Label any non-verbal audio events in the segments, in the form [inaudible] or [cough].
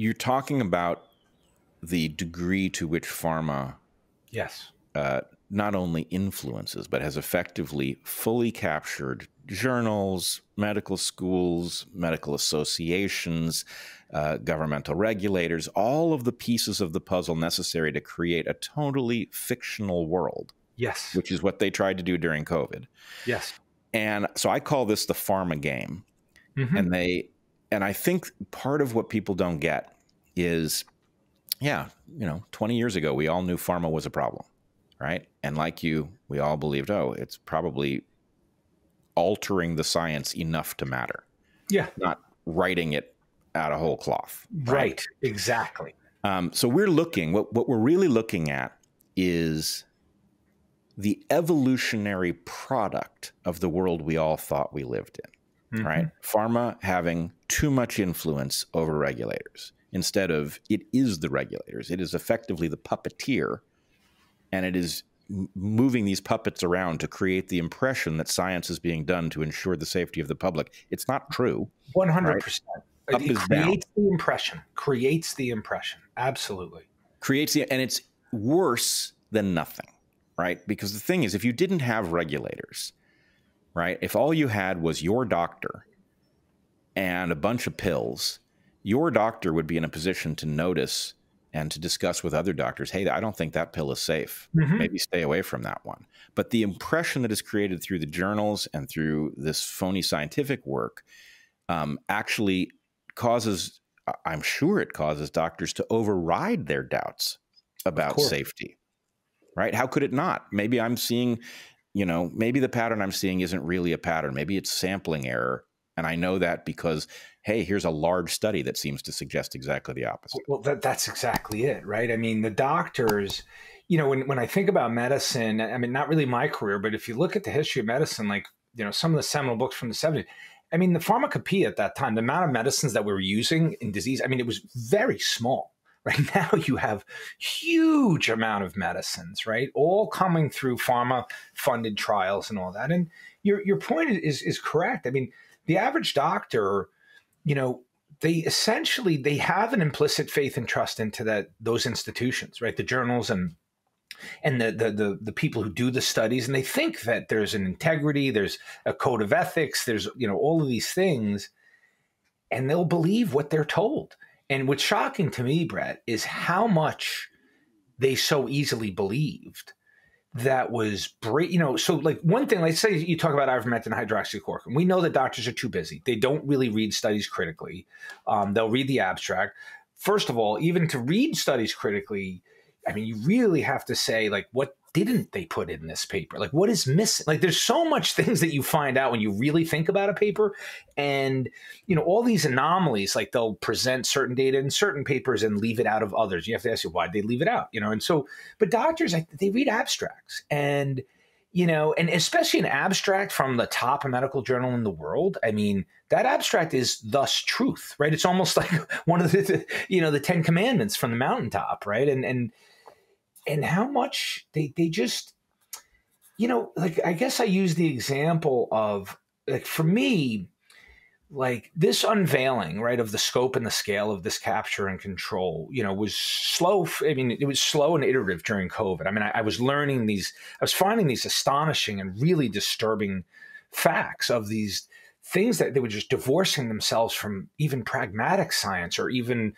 you're talking about the degree to which pharma yes. uh, not only influences but has effectively fully captured journals medical schools medical associations uh, governmental regulators all of the pieces of the puzzle necessary to create a totally fictional world yes. which is what they tried to do during covid. Yes. And so i call this the pharma game. Mm-hmm. and they and i think part of what people don't get is yeah, you know, 20 years ago, we all knew pharma was a problem, right? And like you, we all believed, oh, it's probably altering the science enough to matter. Yeah. Not writing it out of whole cloth. Right, right exactly. Um, so we're looking, what, what we're really looking at is the evolutionary product of the world we all thought we lived in, mm-hmm. right? Pharma having too much influence over regulators instead of it is the regulators. It is effectively the puppeteer, and it is moving these puppets around to create the impression that science is being done to ensure the safety of the public. It's not true. One hundred percent. It creates down. the impression. Creates the impression. Absolutely. Creates the, and it's worse than nothing, right? Because the thing is, if you didn't have regulators, right? If all you had was your doctor and a bunch of pills your doctor would be in a position to notice and to discuss with other doctors hey i don't think that pill is safe. Mm-hmm. maybe stay away from that one. But the impression that is created through the journals and through this phony scientific work um, actually causes i'm sure it causes doctors to override their doubts about safety right? How could it not? Maybe i'm seeing you know maybe the pattern i'm seeing isn't really a pattern maybe it's sampling error and i know that because hey, here's a large study that seems to suggest exactly the opposite. Well, that, that's exactly it, right? I mean, the doctors, you know, when, when I think about medicine, I mean, not really my career, but if you look at the history of medicine, like, you know, some of the seminal books from the 70s, I mean, the pharmacopoeia at that time, the amount of medicines that we were using in disease, I mean, it was very small. Right [laughs] now, you have huge amount of medicines, right? All coming through pharma-funded trials and all that. And your your point is is correct. I mean, the average doctor, you know, they essentially they have an implicit faith and trust into that those institutions, right? The journals and and the, the, the the people who do the studies, and they think that there's an integrity, there's a code of ethics, there's you know all of these things, and they'll believe what they're told. And what's shocking to me, Bret, is how much they so easily believed that was break. You know, so like one thing, let's say you talk about ivermectin hydroxychloroquine. We know that doctors are too busy. They don't really read studies critically. Um, they'll read the abstract. First of all, even to read studies critically, I mean, you really have to say like what didn't they put in this paper? Like what is missing? Like there's so much [laughs] things that you find out when you really think about a paper and you know all these anomalies like they'll present certain data in certain papers and leave it out of others. You have to ask you why they leave it out, you know. And so but doctors they read abstracts and you know, and especially an abstract from the top medical journal in the world. I mean, that abstract is thus truth, right? It's almost [laughs] like one of the, you know, the Ten Commandments from the mountaintop, right? And and and how much they they just you know like i guess i use the example of like for me like this unveiling right of the scope and the scale of this capture and control you know was slow i mean it was slow and iterative during covid. I mean I, I was learning these i was finding these astonishing and really disturbing facts of these things that they were just divorcing themselves from even pragmatic science or even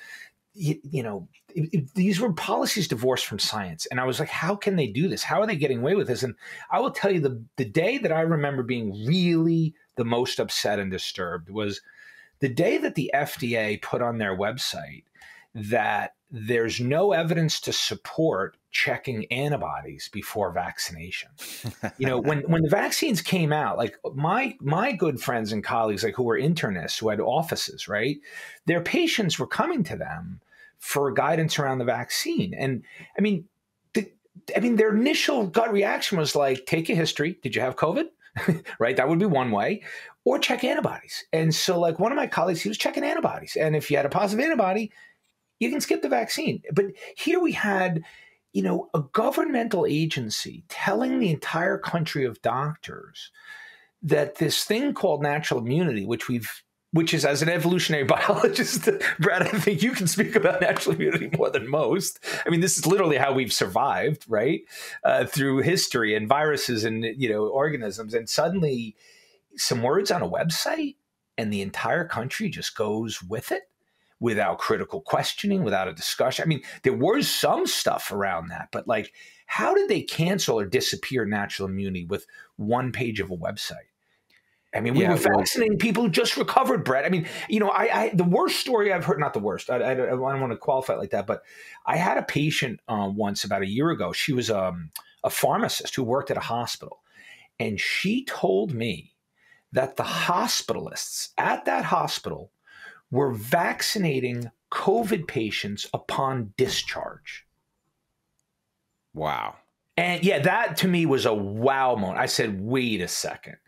you, you know it, it, these were policies divorced from science and i was like how can they do this? How are they getting away with this? And i will tell you the, the day that i remember being really the most upset and disturbed was the day that the fda put on their website that there's no evidence to support checking antibodies before vaccination. you know, when when the vaccines came out, like my my good friends and colleagues, like who were internists who had offices, right? Their patients were coming to them for guidance around the vaccine, and I mean, the, I mean, their initial gut reaction was like, take a history. Did you have COVID? [laughs] right, that would be one way, or check antibodies. And so, like one of my colleagues, he was checking antibodies, and if you had a positive antibody, you can skip the vaccine. But here we had, you know, a governmental agency telling the entire country of doctors that this thing called natural immunity, which we've which is as an evolutionary [laughs] biologist, Brad, I think you can speak about natural immunity more than most. I mean, this is literally how we've survived, right, uh, through history and viruses and you know organisms, and suddenly some words on a website, and the entire country just goes with it without critical questioning, without a discussion. I mean, there was some stuff around that, but like, how did they cancel or disappear natural immunity with one page of a website? I mean, we yeah, were vaccinating people who just recovered, Bret. I mean, you know, I, I the worst story I've heard, not the worst. I, I, I don't want to qualify it like that, but I had a patient um, once about a year ago. She was um, a pharmacist who worked at a hospital, and she told me that the hospitalists at that hospital were vaccinating COVID patients upon discharge. Wow. And yeah, that to me was a wow moment. I said, wait a second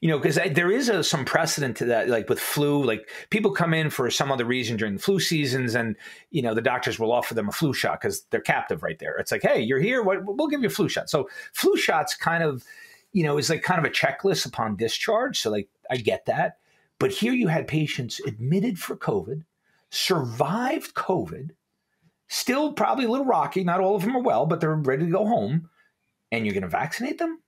you know, because there is a, some precedent to that, like with flu, like people come in for some other reason during the flu seasons, and you know the doctors will offer them a flu shot because they're captive right there. It's like, hey, you're here, what, we'll give you a flu shot. So flu shots kind of, you know, is like kind of a checklist upon discharge. So like I get that, but here you had patients admitted for COVID, survived COVID, still probably a little rocky. Not all of them are well, but they're ready to go home, and you're going to vaccinate them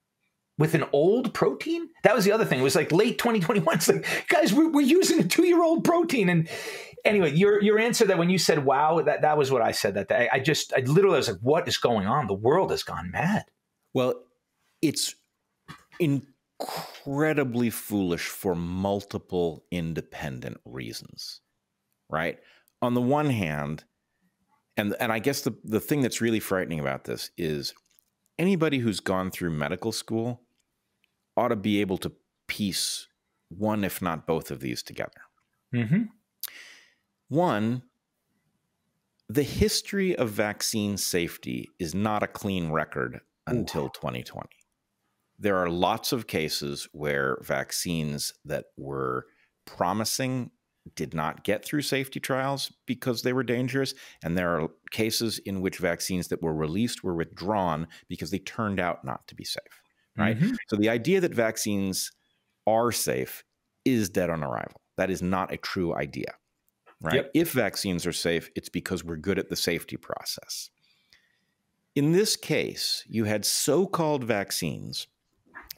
with an old protein. That was the other thing. It was like late 2021. It's like, guys, we're, we're using a two year old protein. And anyway, your your answer that when you said, wow, that, that was what I said that day. I just, I literally was like, what is going on? The world has gone mad. Well, it's incredibly foolish for multiple independent reasons, right? On the one hand, and, and I guess the, the thing that's really frightening about this is anybody who's gone through medical school ought to be able to piece one, if not both of these together. Mm-hmm. One, the history of vaccine safety is not a clean record until Ooh. 2020. There are lots of cases where vaccines that were promising did not get through safety trials because they were dangerous. And there are cases in which vaccines that were released were withdrawn because they turned out not to be safe right? Mm-hmm. So the idea that vaccines are safe is dead on arrival. That is not a true idea, right? Yep. If vaccines are safe, it's because we're good at the safety process. In this case, you had so called vaccines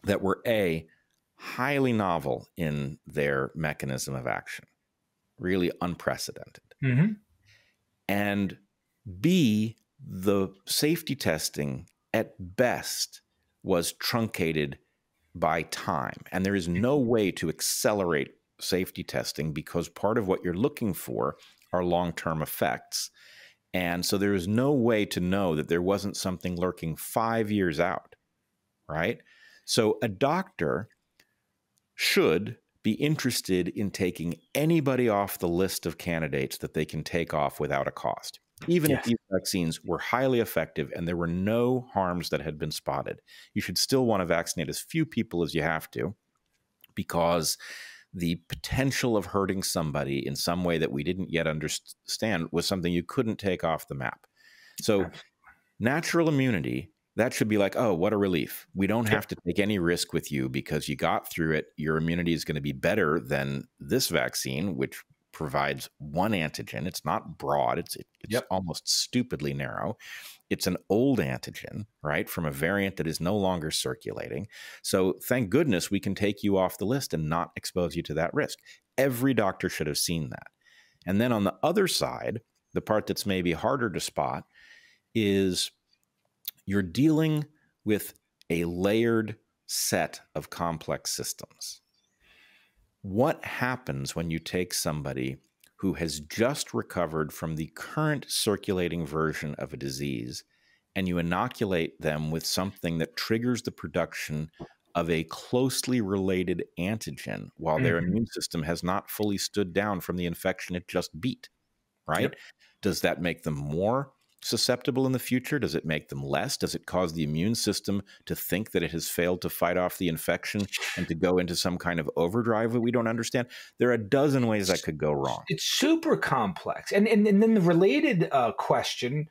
that were A, highly novel in their mechanism of action, really unprecedented. Mm-hmm. And B, the safety testing at best was truncated by time. And there is no way to accelerate safety testing because part of what you're looking for are long term effects. And so there is no way to know that there wasn't something lurking five years out, right? So a doctor should be interested in taking anybody off the list of candidates that they can take off without a cost. Even yes. if these vaccines were highly effective and there were no harms that had been spotted, you should still want to vaccinate as few people as you have to because the potential of hurting somebody in some way that we didn't yet understand was something you couldn't take off the map. So, natural immunity that should be like, oh, what a relief. We don't have to take any risk with you because you got through it. Your immunity is going to be better than this vaccine, which provides one antigen. It's not broad. It's it's yep. almost stupidly narrow. It's an old antigen, right, from a variant that is no longer circulating. So thank goodness we can take you off the list and not expose you to that risk. Every doctor should have seen that. And then on the other side, the part that's maybe harder to spot is you're dealing with a layered set of complex systems what happens when you take somebody who has just recovered from the current circulating version of a disease and you inoculate them with something that triggers the production of a closely related antigen while their mm-hmm. immune system has not fully stood down from the infection it just beat, right? Yep. Does that make them more susceptible in the future? Does it make them less? Does it cause the immune system to think that it has failed to fight off the infection and to go into some kind of overdrive that we don't understand? There are a dozen ways that could go wrong. It's super complex. And and, and then the related uh, question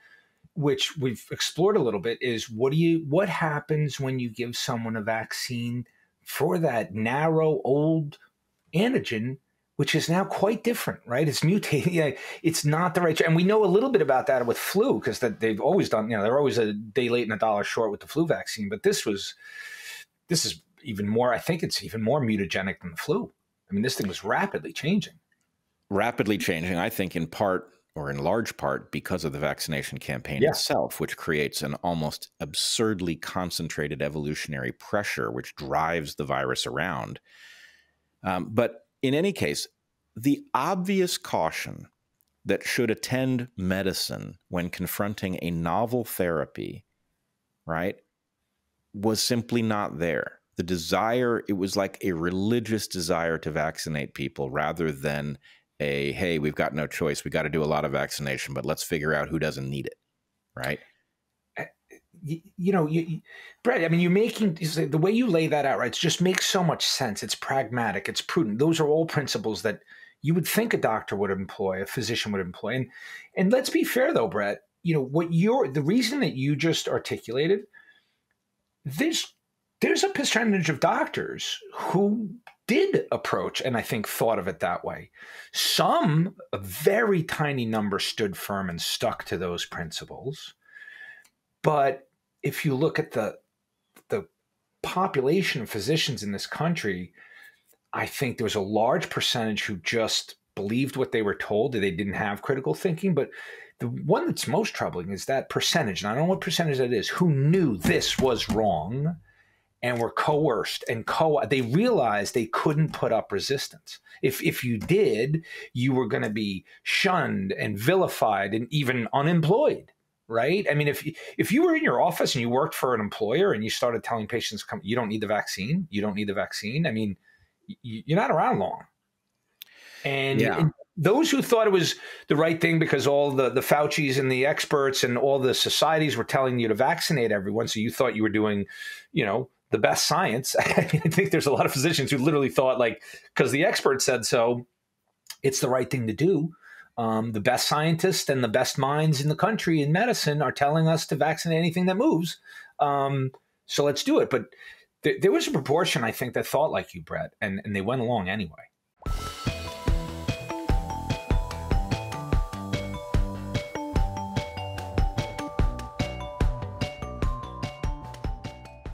which we've explored a little bit is what do you what happens when you give someone a vaccine for that narrow old antigen which is now quite different, right? It's mutating. [laughs] Yeah, it's not the right. And we know a little bit about that with flu because that they've always done. You know, they're always a day late and a dollar short with the flu vaccine. But this was, this is even more. I think it's even more mutagenic than the flu. I mean, this thing was rapidly changing. Rapidly changing. I think in part or in large part because of the vaccination campaign Yeah. itself, which creates an almost absurdly concentrated evolutionary pressure, which drives the virus around. Um, but in any case, the obvious caution that should attend medicine when confronting a novel therapy, right, was simply not there. The desire, it was like a religious desire to vaccinate people rather than a, hey, we've got no choice. We got to do a lot of vaccination, but let's figure out who doesn't need it, right? You, you know, you, you- Bret, I mean, you're making the way you lay that out, right? It just makes so much sense. It's pragmatic, it's prudent. Those are all principles that you would think a doctor would employ, a physician would employ. And and let's be fair though, Bret, you know, what you're the reason that you just articulated, there's there's a percentage of doctors who did approach and I think thought of it that way. Some, a very tiny number, stood firm and stuck to those principles. But if you look at the the population of physicians in this country, I think there was a large percentage who just believed what they were told, that they didn't have critical thinking. But the one that's most troubling is that percentage, and I don't know what percentage that is, who knew this was wrong and were coerced and co they realized they couldn't put up resistance. If if you did, you were going to be shunned and vilified and even unemployed right? I mean, if if you were in your office and you worked for an employer and you started telling patients, "Come, you don't need the vaccine. You don't need the vaccine." I mean, you're not around long. And, Yeah. and those who thought it was the right thing because all the the Fauci's and the experts and all the societies were telling you to vaccinate everyone, so you thought you were doing, you know, the best science. [laughs] I think there's a lot of physicians who literally thought like because the expert said so, it's the right thing to do. Um, the best scientists and the best minds in the country in medicine are telling us to vaccinate anything that moves. Um, so let's do it. But th- there was a proportion, I think, that thought like you, Bret, and, and they went along anyway.